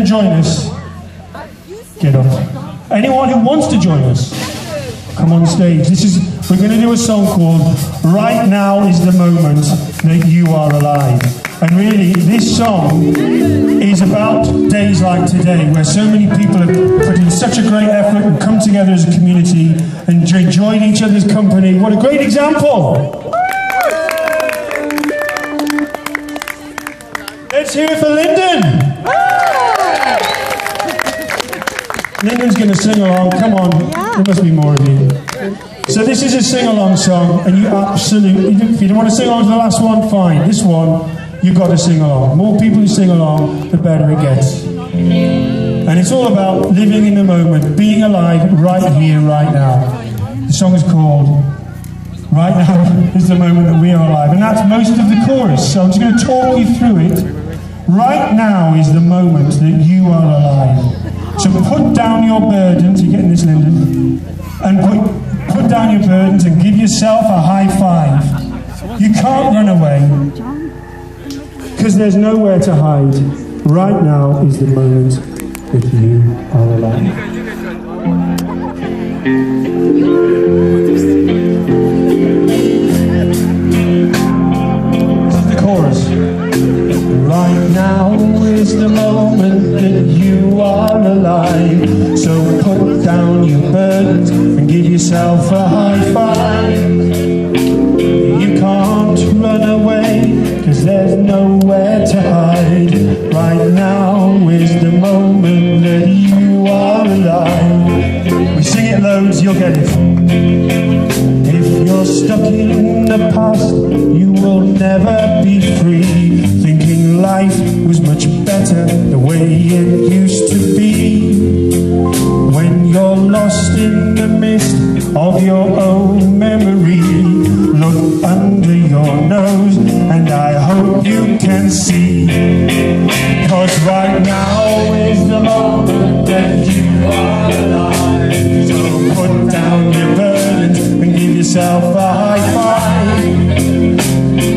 to join us, get up. Anyone who wants to join us, come on stage. This is we're going to do a song called "Right Now Is the Moment That You Are Alive." And really, this song is about days like today, where so many people have put in such a great effort and come together as a community and enjoyed each other's company. What a great example! Let's hear it for Lyndon. Lyndon's going to sing along. Come on, there must be more of you. So this is a sing-along song, and you absolutely, if you don't want to sing along to the last one, fine. This one, you've got to sing along. More people who sing along, the better it gets. And it's all about living in the moment, being alive right here, right now. The song is called Right Now is the Moment That We Are Alive. And that's most of the chorus. So I'm just going to talk you through it. Right now is the moment that you are alive. So put down your burdens, you're getting this, Lyndon, and put, put down your burdens and give yourself a high five. You can't run away because there's nowhere to hide. Right now is the moment that you are alive. There's nowhere to hide. Right now is the moment that you are alive. We sing it loads, you'll get it. If you're stuck in the past, you will never be free. Thinking life was much better the way it used to be. When you're lost in the mist of your own memory, see. Cause right now is the moment that you are alive. So put down your burdens and give yourself a high five.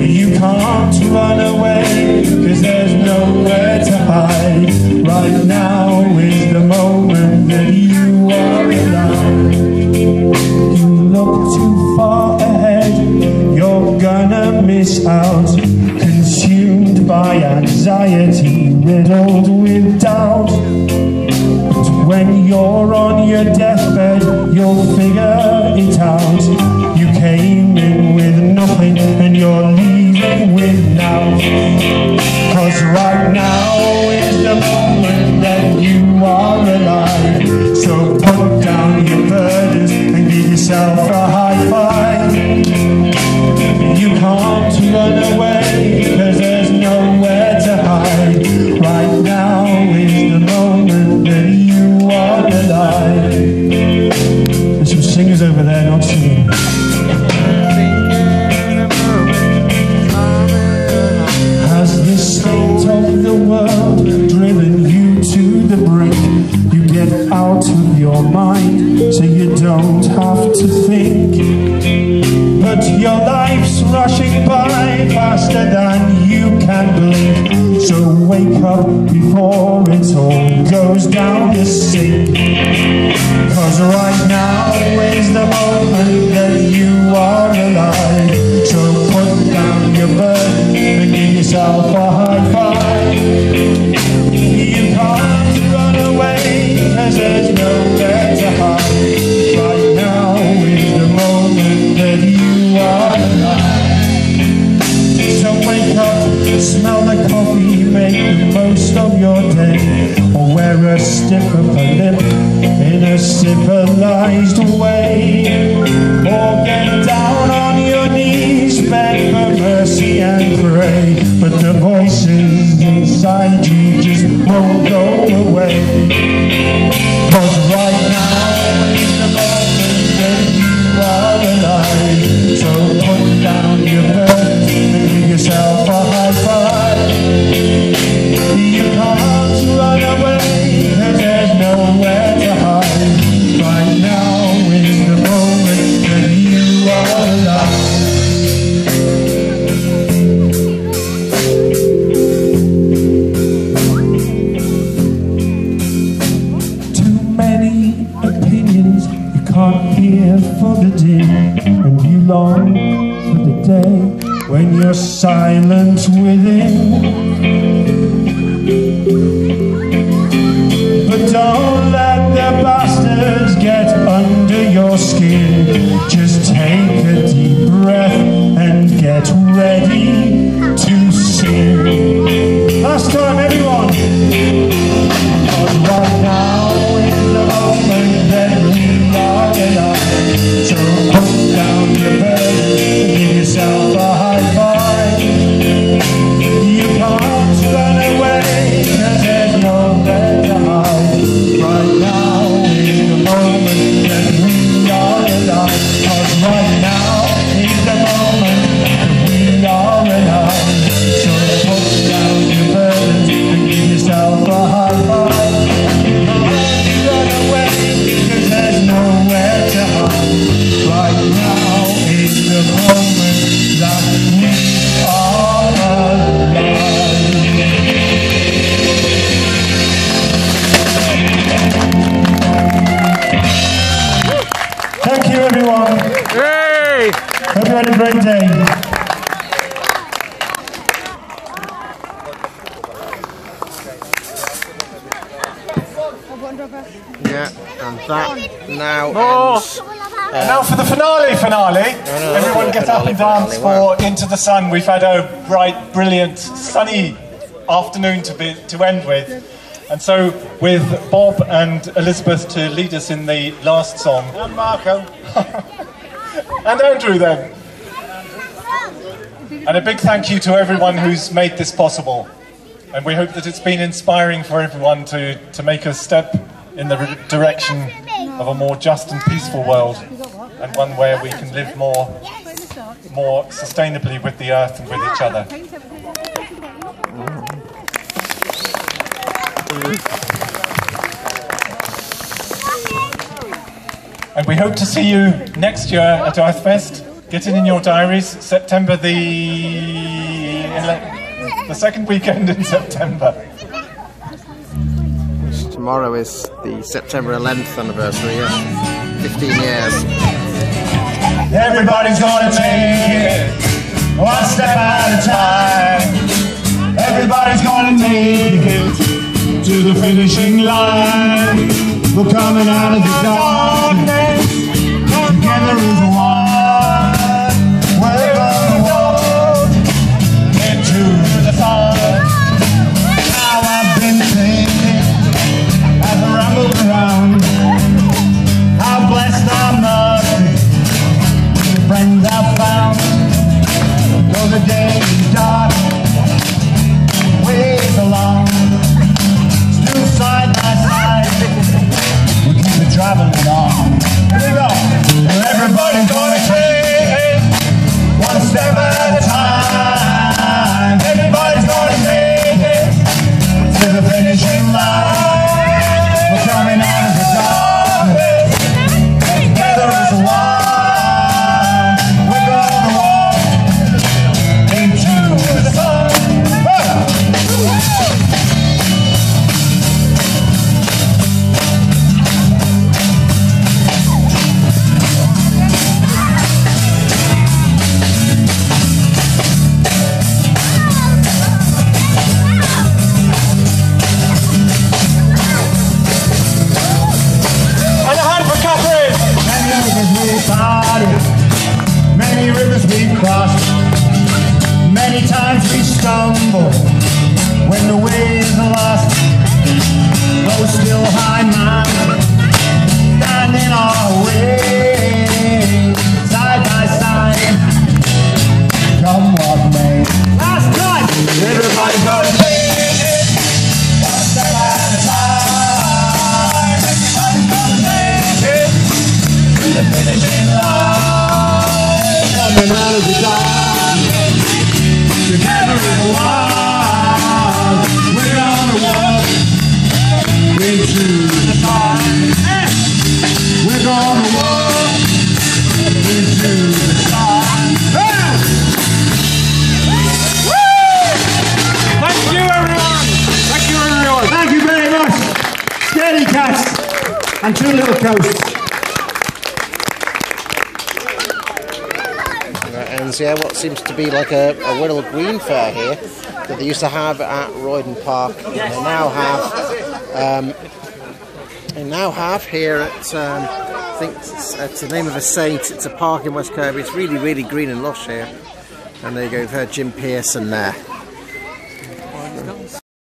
You can't run away, cause there's nowhere to hide. Right now is the moment that you are alive. You look too far ahead, you're gonna miss out. By anxiety, riddled with doubt. But when you're on your deathbed, you'll figure down the sink. Cause right now is the moment that you are alive. So put down your burden and give yourself a high five. You can't run away, cause there's nowhere to hide. Right now is the moment that you are alive. So wake up, smell the coffee, make the most of your day. A stiff upper lip in a civilized way. Or get down on your knees, beg for mercy and pray. But the voices inside you just won't go away. Cause right now that now Oh. ends. And now for the finale finale. Everyone get up and dance finale, for Into the Sun. We've had a bright, brilliant, sunny afternoon to, be, to end with. And so, with Bob and Elizabeth to lead us in the last song. And Marco. and Andrew then. And a big thank you to everyone who's made this possible. And we hope that it's been inspiring for everyone to, to make a step in the re- direction of a more just and peaceful world, and one where we can live more, more sustainably with the earth and with each other. And we hope to see you next year at Earthfest. Get it in your diaries, September the the second weekend in September. Tomorrow is the September 11th anniversary, yeah. 15 years. Everybody's gonna take it one step at a time. Everybody's gonna make it to the finishing line. We're coming out of the darkness together one. Many times we stumble when the way is lost. Those still high mountains stand in and two little coasts. ends here what seems to be like a, a Green Fair here that they used to have at Royden Park. And they now have um, they now have here at um, I think it's, it's the name of a saint. It's a park in West Kirby. It's really really green and lush here. And there you go. You've heard Jim Pearson there.